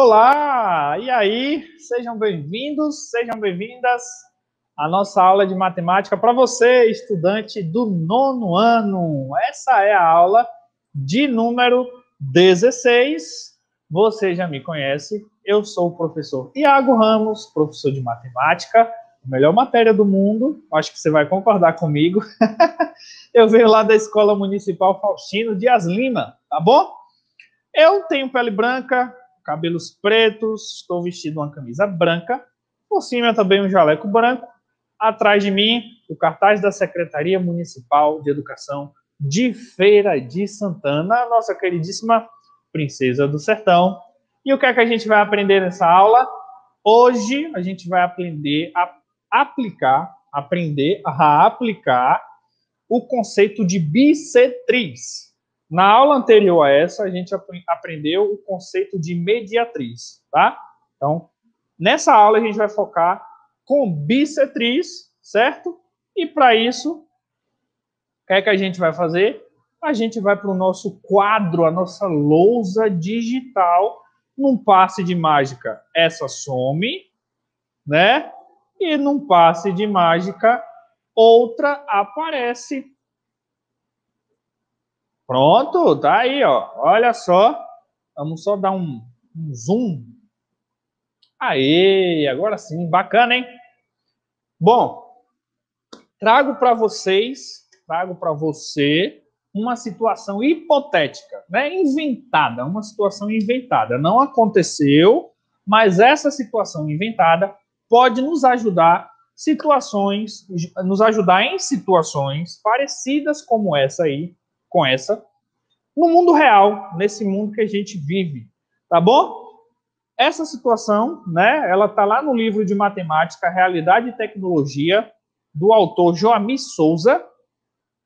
Olá! E aí? Sejam bem-vindos, sejam bem-vindas à nossa aula de matemática para você, estudante do nono ano. Essa é a aula de número 16. Você já me conhece, eu sou o professor Iago Ramos, professor de matemática, melhor matéria do mundo, acho que você vai concordar comigo. eu venho lá da Escola Municipal Faustino Dias Lima, tá bom? Eu tenho pele branca, cabelos pretos, estou vestido uma camisa branca, por cima também um jaleco branco, atrás de mim o cartaz da Secretaria Municipal de Educação de Feira de Santana, nossa queridíssima princesa do sertão. E o que é que a gente vai aprender nessa aula? Hoje a gente vai aprender a aplicar, aprender a aplicar o conceito de bissetriz. Na aula anterior a essa, a gente aprendeu o conceito de mediatriz, tá? Então, nessa aula a gente vai focar com bissetriz, certo? E para isso, o que é que a gente vai fazer? A gente vai para o nosso quadro, a nossa lousa digital, num passe de mágica, essa some, né? E num passe de mágica, outra aparece. Pronto, tá aí, ó. Olha só. Vamos só dar um, um zoom. Aí, agora sim, bacana, hein? Bom, trago para vocês, trago para você uma situação hipotética, né? Inventada, uma situação inventada. Não aconteceu, mas essa situação inventada pode nos ajudar situações, nos ajudar em situações parecidas como essa aí, com essa no mundo real, nesse mundo que a gente vive, tá bom? Essa situação, né, ela tá lá no livro de matemática Realidade e Tecnologia do autor Joami Souza,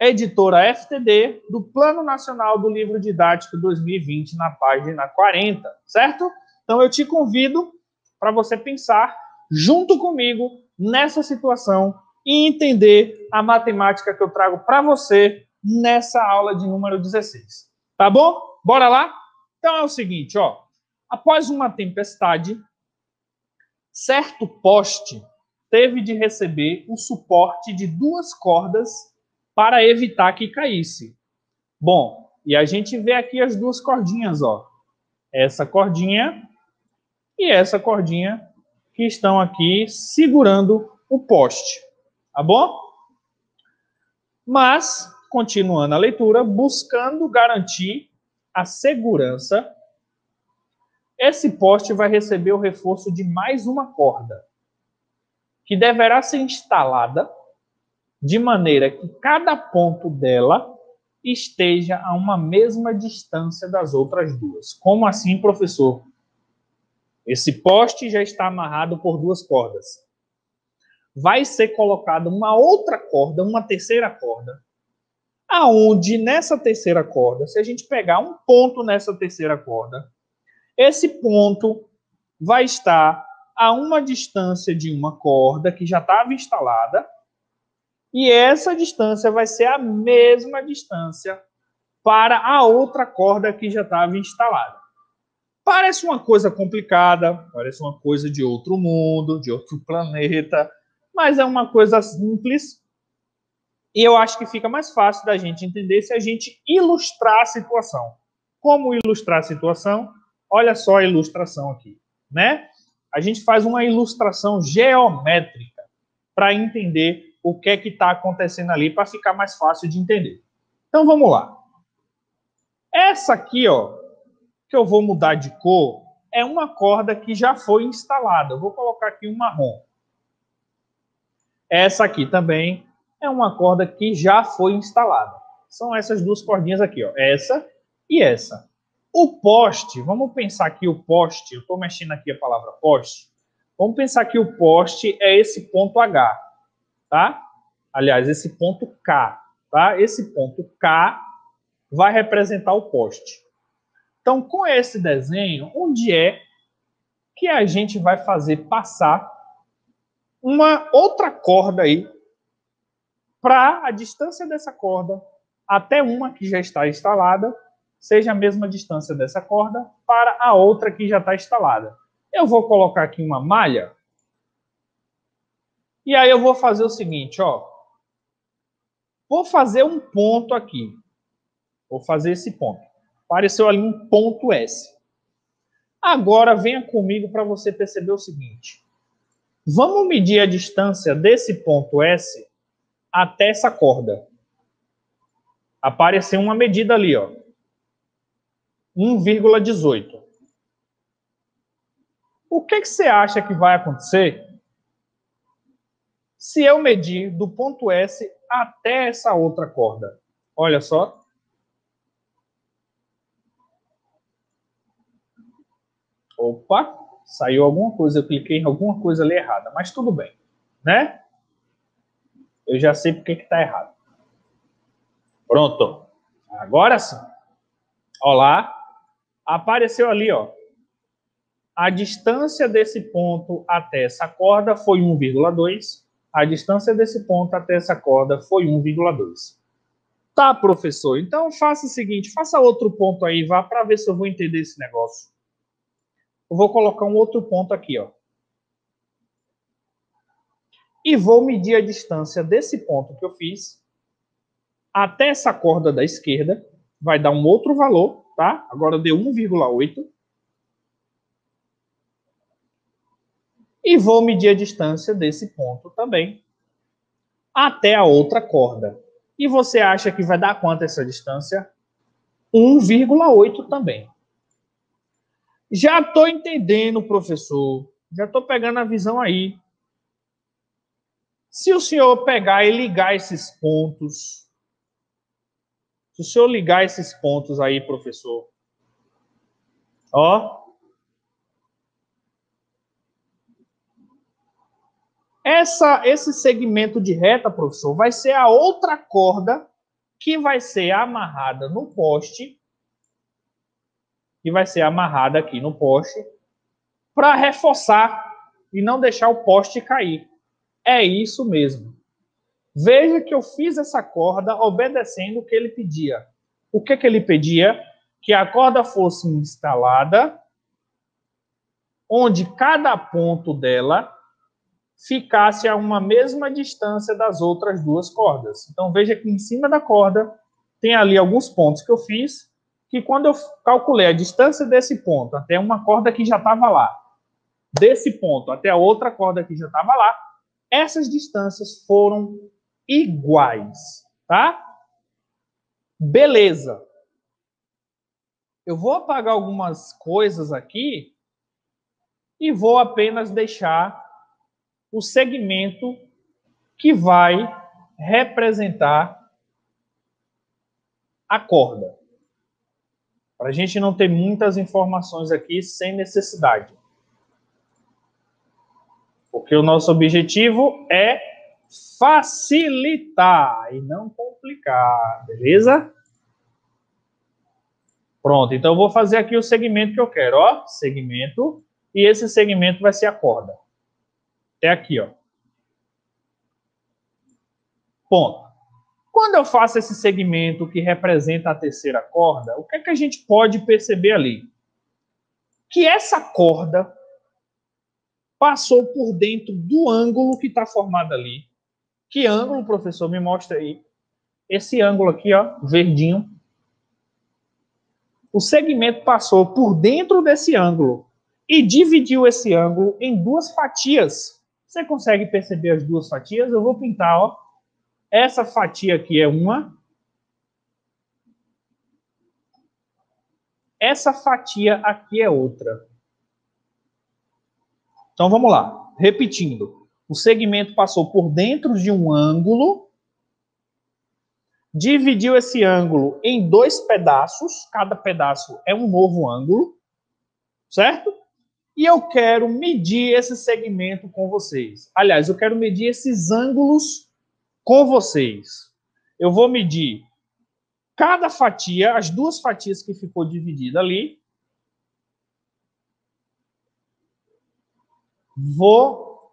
editora FTD, do Plano Nacional do Livro Didático 2020, na página 40, certo? Então eu te convido para você pensar junto comigo nessa situação e entender a matemática que eu trago para você nessa aula de número 16. Tá bom? Bora lá? Então é o seguinte, ó. Após uma tempestade, certo poste teve de receber o suporte de duas cordas para evitar que caísse. Bom, e a gente vê aqui as duas cordinhas, ó. Essa cordinha e essa cordinha que estão aqui segurando o poste. Tá bom? Mas continuando a leitura, buscando garantir a segurança, esse poste vai receber o reforço de mais uma corda, que deverá ser instalada de maneira que cada ponto dela esteja a uma mesma distância das outras duas. Como assim, professor? Esse poste já está amarrado por duas cordas. Vai ser colocada uma outra corda, uma terceira corda, aonde nessa terceira corda, se a gente pegar um ponto nessa terceira corda, esse ponto vai estar a uma distância de uma corda que já estava instalada, e essa distância vai ser a mesma distância para a outra corda que já estava instalada. Parece uma coisa complicada, parece uma coisa de outro mundo, de outro planeta, mas é uma coisa simples e eu acho que fica mais fácil da gente entender se a gente ilustrar a situação. Como ilustrar a situação? Olha só a ilustração aqui, né? A gente faz uma ilustração geométrica para entender o que é que está acontecendo ali, para ficar mais fácil de entender. Então vamos lá. Essa aqui, ó, que eu vou mudar de cor, é uma corda que já foi instalada. Eu vou colocar aqui um marrom. Essa aqui também é uma corda que já foi instalada. São essas duas cordinhas aqui, ó, essa e essa. O poste, vamos pensar que o poste, eu estou mexendo aqui a palavra poste, vamos pensar que o poste é esse ponto H, tá? Aliás, esse ponto K, tá? Esse ponto K vai representar o poste. Então, com esse desenho, onde é que a gente vai fazer passar uma outra corda aí para a distância dessa corda até uma que já está instalada seja a mesma distância dessa corda para a outra que já está instalada. Eu vou colocar aqui uma malha. E aí eu vou fazer o seguinte, ó. Vou fazer um ponto aqui. Vou fazer esse ponto. Apareceu ali um ponto S. Agora venha comigo para você perceber o seguinte. Vamos medir a distância desse ponto S até essa corda. Apareceu uma medida ali, ó. 1,18. O que, que você acha que vai acontecer se eu medir do ponto S até essa outra corda? Olha só. Opa, saiu alguma coisa, eu cliquei em alguma coisa ali errada, mas tudo bem, né? Eu já sei porque que está errado. Pronto. Agora sim. Olá. Apareceu ali, ó. A distância desse ponto até essa corda foi 1,2. A distância desse ponto até essa corda foi 1,2. Tá, professor. Então faça o seguinte, faça outro ponto aí, vá para ver se eu vou entender esse negócio. Eu vou colocar um outro ponto aqui, ó. E vou medir a distância desse ponto que eu fiz até essa corda da esquerda. Vai dar um outro valor, tá? Agora deu 1,8. E vou medir a distância desse ponto também até a outra corda. E você acha que vai dar quanto essa distância? 1,8 também. Já estou entendendo, professor. Já estou pegando a visão aí. Se o senhor pegar e ligar esses pontos, se o senhor ligar esses pontos aí, professor, ó, essa, esse segmento de reta, professor, vai ser a outra corda que vai ser amarrada no poste que vai ser amarrada aqui no poste para reforçar e não deixar o poste cair. É isso mesmo. Veja que eu fiz essa corda obedecendo o que ele pedia. O que, que ele pedia? Que a corda fosse instalada onde cada ponto dela ficasse a uma mesma distância das outras duas cordas. Então veja que em cima da corda tem ali alguns pontos que eu fiz que quando eu calculei a distância desse ponto até uma corda que já estava lá, desse ponto até a outra corda que já estava lá, essas distâncias foram iguais, tá? Beleza. Eu vou apagar algumas coisas aqui e vou apenas deixar o segmento que vai representar a corda. Para a gente não ter muitas informações aqui sem necessidade. Porque o nosso objetivo é facilitar e não complicar, beleza? Pronto, então eu vou fazer aqui o segmento que eu quero, ó, segmento, e esse segmento vai ser a corda. Até aqui, ó. Ponto. Quando eu faço esse segmento que representa a terceira corda, o que, é que a gente pode perceber ali? Que essa corda passou por dentro do ângulo que está formado ali. Que ângulo, professor? Me mostra aí. Esse ângulo aqui, ó, verdinho. O segmento passou por dentro desse ângulo e dividiu esse ângulo em duas fatias. Você consegue perceber as duas fatias? Eu vou pintar, ó essa fatia aqui é uma. Essa fatia aqui é outra. Então vamos lá. Repetindo. O segmento passou por dentro de um ângulo, dividiu esse ângulo em dois pedaços, cada pedaço é um novo ângulo, certo? E eu quero medir esse segmento com vocês. Aliás, eu quero medir esses ângulos com vocês. Eu vou medir cada fatia, as duas fatias que ficou dividida ali. Vou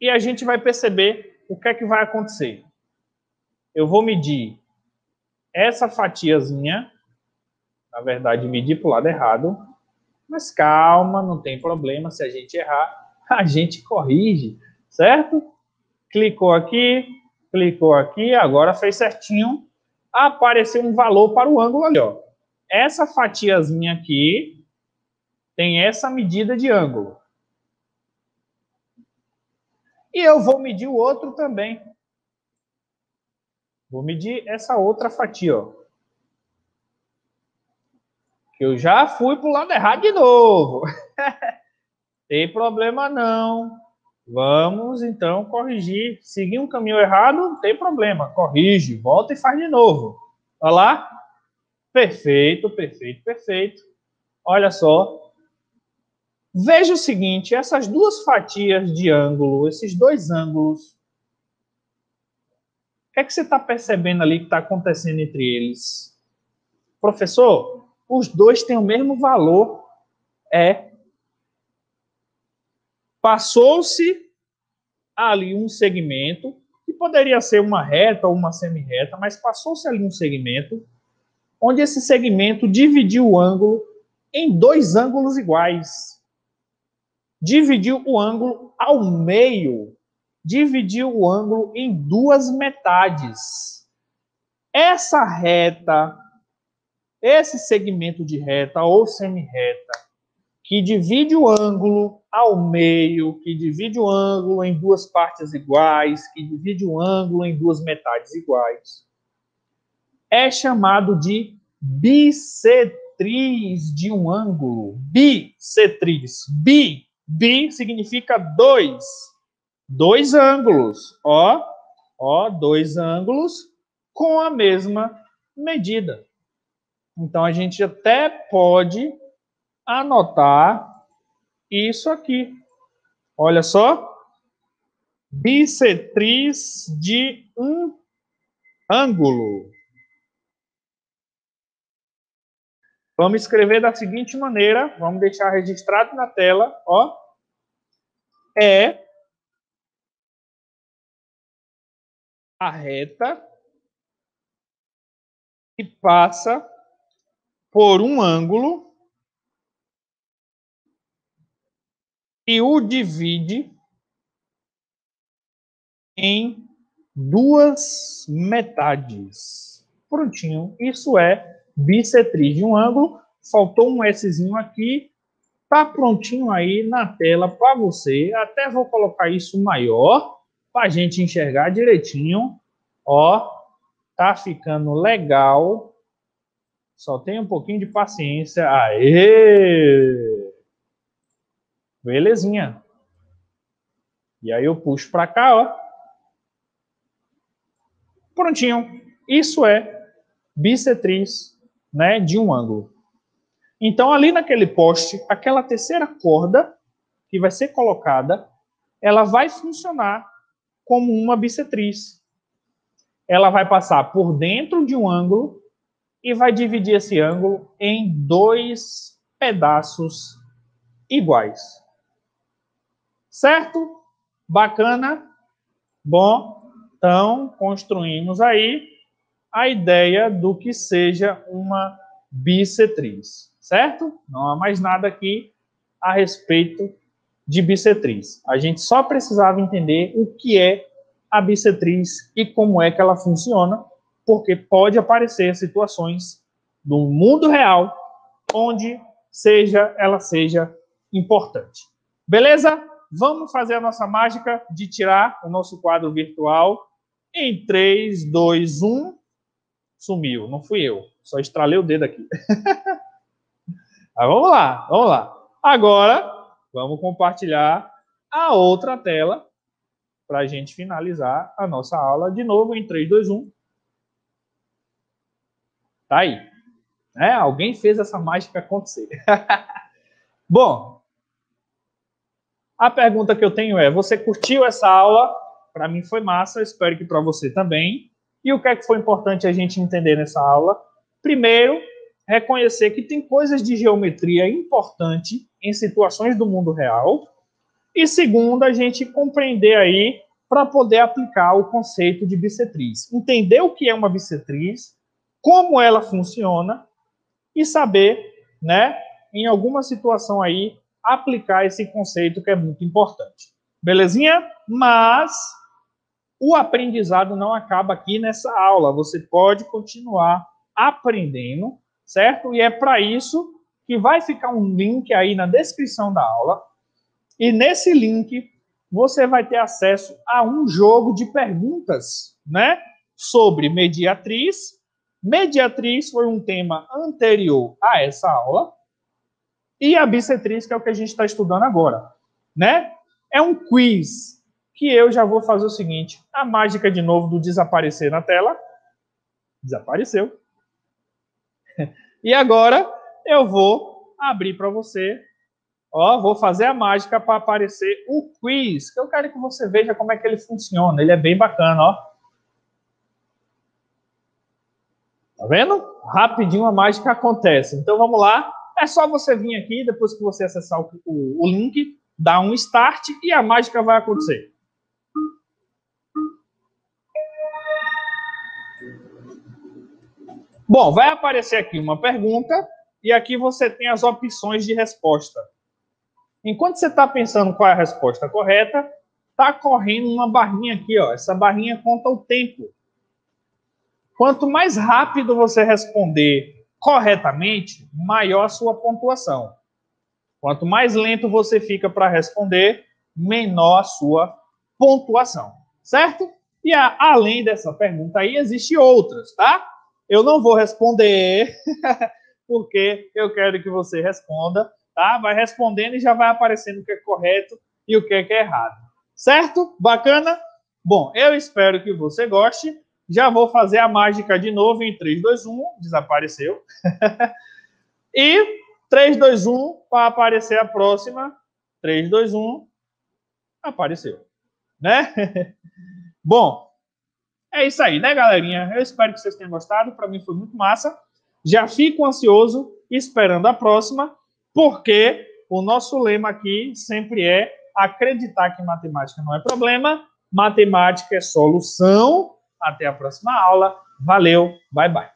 e a gente vai perceber o que é que vai acontecer. Eu vou medir essa fatiazinha na verdade, medir para o lado errado. Mas calma, não tem problema. Se a gente errar, a gente corrige, certo? Clicou aqui, clicou aqui, agora fez certinho. Apareceu um valor para o ângulo ali, ó. Essa fatiazinha aqui tem essa medida de ângulo. E eu vou medir o outro também. Vou medir essa outra fatia, ó. Que eu já fui para o lado errado de novo. Tem problema não. Vamos então corrigir. Seguir um caminho errado, não tem problema. Corrige, volta e faz de novo. Olha lá. Perfeito, perfeito, perfeito. Olha só. Veja o seguinte: essas duas fatias de ângulo, esses dois ângulos, o que é que você está percebendo ali que está acontecendo entre eles? Professor, os dois têm o mesmo valor. É. Passou-se ali um segmento, que poderia ser uma reta ou uma semi-reta, mas passou-se ali um segmento, onde esse segmento dividiu o ângulo em dois ângulos iguais. Dividiu o ângulo ao meio, dividiu o ângulo em duas metades. Essa reta, esse segmento de reta ou semi-reta, que divide o ângulo ao meio, que divide o ângulo em duas partes iguais, que divide o ângulo em duas metades iguais. É chamado de bissetriz de um ângulo. Bissetriz. Bi. Bi significa dois. Dois ângulos. Ó, ó, dois ângulos com a mesma medida. Então a gente até pode anotar isso aqui. Olha só. Bissetriz de um ângulo. Vamos escrever da seguinte maneira, vamos deixar registrado na tela, ó. É a reta que passa por um ângulo e o divide em duas metades. Prontinho. Isso é bissetriz de um ângulo. Faltou um Szinho aqui. Tá prontinho aí na tela para você. Até vou colocar isso maior para a gente enxergar direitinho. Ó, tá ficando legal. Só tem um pouquinho de paciência. Aê! Belezinha. E aí eu puxo para cá, ó. Prontinho. Isso é bissetriz, né, de um ângulo. Então ali naquele poste, aquela terceira corda que vai ser colocada, ela vai funcionar como uma bissetriz. Ela vai passar por dentro de um ângulo e vai dividir esse ângulo em dois pedaços iguais. Certo? Bacana? Bom, então construímos aí a ideia do que seja uma bissetriz, certo? Não há mais nada aqui a respeito de bissetriz. A gente só precisava entender o que é a bissetriz e como é que ela funciona, porque pode aparecer situações no mundo real onde seja ela seja importante. Beleza? Vamos fazer a nossa mágica de tirar o nosso quadro virtual em 3, 2, 1. Sumiu, não fui eu. Só estralei o dedo aqui. vamos lá, vamos lá. Agora, vamos compartilhar a outra tela para a gente finalizar a nossa aula de novo em 3, 2, 1. Tá aí. É, alguém fez essa mágica acontecer. Bom, a pergunta que eu tenho é: você curtiu essa aula? Para mim foi massa, espero que para você também. E o que é que foi importante a gente entender nessa aula? Primeiro, reconhecer que tem coisas de geometria importante em situações do mundo real. E segundo, a gente compreender aí para poder aplicar o conceito de bissetriz. Entender o que é uma bissetriz, como ela funciona e saber, né, em alguma situação aí, aplicar esse conceito que é muito importante. Belezinha? Mas o aprendizado não acaba aqui nessa aula. Você pode continuar aprendendo, certo? E é para isso que vai ficar um link aí na descrição da aula. E nesse link você vai ter acesso a um jogo de perguntas, né? Sobre mediatriz. Mediatriz foi um tema anterior a essa aula. E a bissetriz, que é o que a gente está estudando agora, né? É um quiz que eu já vou fazer o seguinte: a mágica de novo do desaparecer na tela. Desapareceu. E agora eu vou abrir para você. Ó, vou fazer a mágica para aparecer o quiz, que eu quero que você veja como é que ele funciona. Ele é bem bacana, ó. Tá vendo? Rapidinho a mágica acontece. Então vamos lá. É só você vir aqui, depois que você acessar o, o, o link, dar um start e a mágica vai acontecer. Bom, vai aparecer aqui uma pergunta e aqui você tem as opções de resposta. Enquanto você está pensando qual é a resposta correta, está correndo uma barrinha aqui, ó. Essa barrinha conta o tempo. Quanto mais rápido você responder corretamente, maior a sua pontuação. Quanto mais lento você fica para responder, menor a sua pontuação, certo? E a, além dessa pergunta aí, existe outras, tá? Eu não vou responder, porque eu quero que você responda, tá? Vai respondendo e já vai aparecendo o que é correto e o que é, que é errado. Certo? Bacana? Bom, eu espero que você goste. Já vou fazer a mágica de novo em 3, 2, 1. Desapareceu. e 3, 2, 1 para aparecer a próxima. 3, 2, 1. Apareceu. Né? Bom, é isso aí, né, galerinha? Eu espero que vocês tenham gostado. Para mim foi muito massa. Já fico ansioso esperando a próxima, porque o nosso lema aqui sempre é acreditar que matemática não é problema, matemática é solução. Até a próxima aula. Valeu, bye bye.